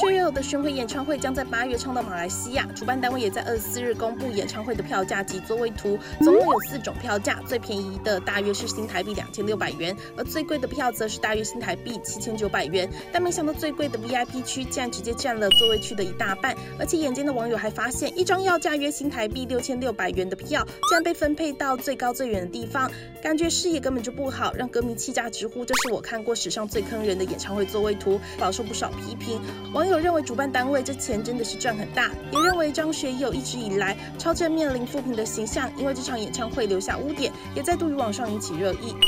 Cheerio! 的巡回演唱会将在八月唱到马来西亚，主办单位也在二十四日公布演唱会的票价及座位图，总共有四种票价，最便宜的大约是新台币两千六百元，而最贵的票则是大约新台币七千九百元。但没想到最贵的 VIP 区竟然直接占了座位区的一大半，而且眼尖的网友还发现，一张要价约新台币六千六百元的票，竟然被分配到最高最远的地方，感觉视野根本就不好，让歌迷气炸直呼这是我看过史上最坑人的演唱会座位图，饱受不少批评。网友认为主办单位这钱真的是赚很大，也认为张学友一直以来超正面临负评的形象，因为这场演唱会留下污点，也再度于网上引起热议。